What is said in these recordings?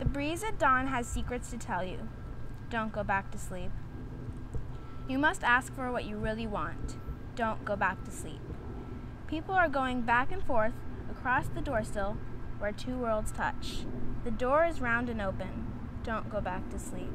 The breeze at dawn has secrets to tell you. Don't go back to sleep. You must ask for what you really want. Don't go back to sleep. People are going back and forth across the door sill where two worlds touch. The door is round and open. Don't go back to sleep.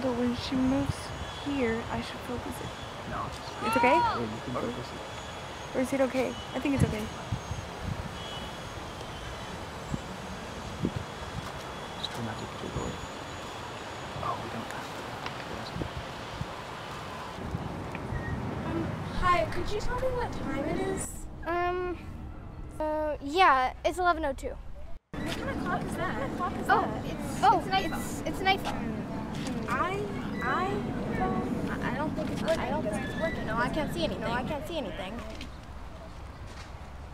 But when she moves here, I should focus it. No. It's okay? Yeah, you can focus it. Or is it okay? I think it's okay. Just try not to get away. Oh, we don't. Hi, could you tell me what time it is? Um, uh, yeah, it's 11:02. What kind of clock is that? What clock is Oh, that? it's oh, it's it's an iPhone. I, I, I don't think it's working. I don't think it's working. No, I can't see anything. No, I can't see anything.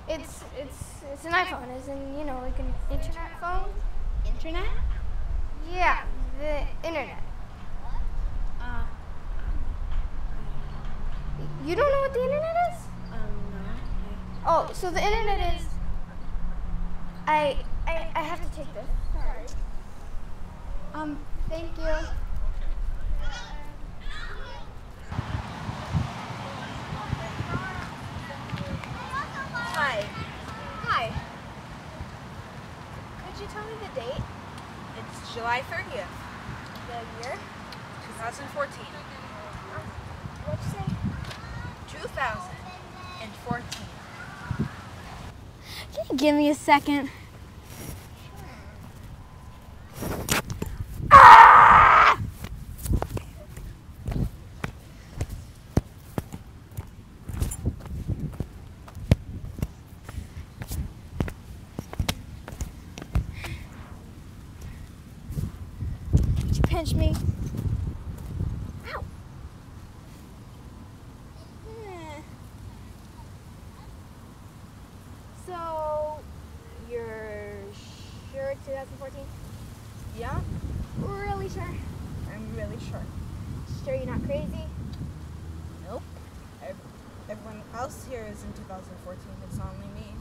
It's it's it's an iPhone, as in you know like an internet phone. Internet? Yeah, the internet. Uh, You don't know what the internet is? um, no. Oh, so the internet is. I I I have to take this. Sorry. Um, thank you. Hi. Hi. Could you tell me the date? It's July 30th, The year? 2014. What'd you say? 2014. Can you give me a second? Pinch me? Ow. So, you're sure it's 2014? Yeah, Really sure? I'm really sure. Sure you're not crazy? Nope. Ev- Everyone else here is in 2014. It's only me.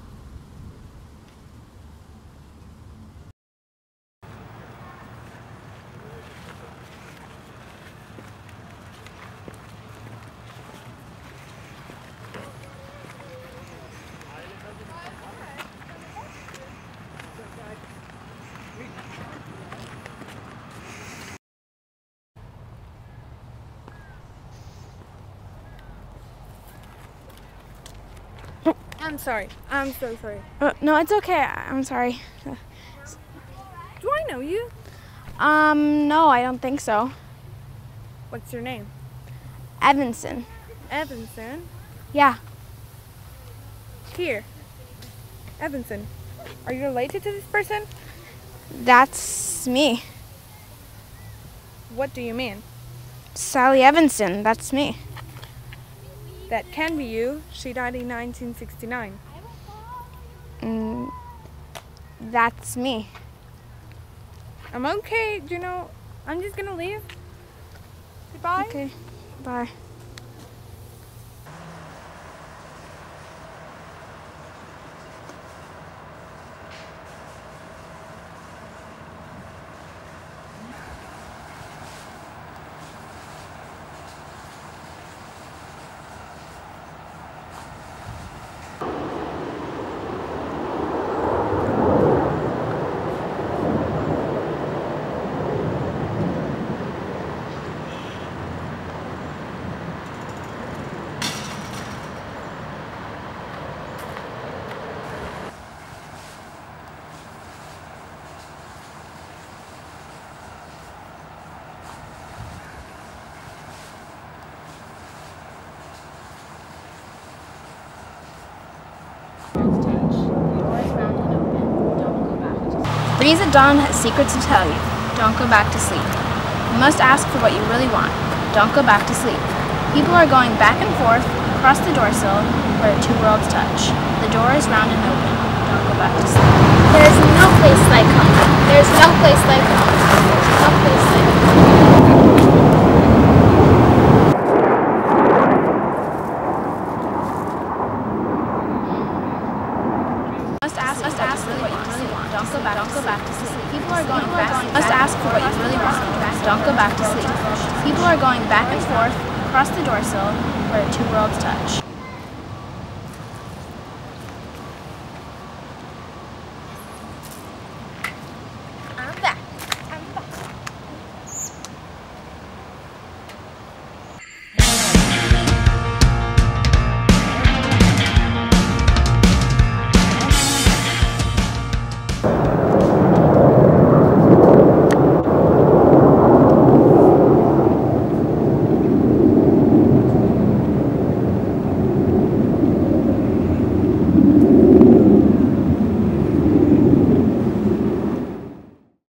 I'm sorry. I'm so sorry. Uh, no, it's okay. I'm sorry. Do I know you? Um, no, I don't think so. What's your name? Evanson. Evanson. Yeah. Here. Evanson. Are you related to this person? That's me. What do you mean? Sally Evanson. That's me. That can be you. She died in 1969. Mm, that's me. I'm okay. You know, I'm just gonna leave. Goodbye. Okay. Bye. Breeze at dawn has secrets to tell you. Don't go back to sleep. You must ask for what you really want. Don't go back to sleep. People are going back and forth across the door sill where two worlds touch. The door is round and open. Don't go back to sleep. There's no place like home. There's no place like home. There's no place like home. Must ask, must ask for what you really want. Don't go back. Don't go back to sleep. People are going back. Must ask for what you really want. Don't go back to sleep. People are going back and forth across the door sill where two worlds touch.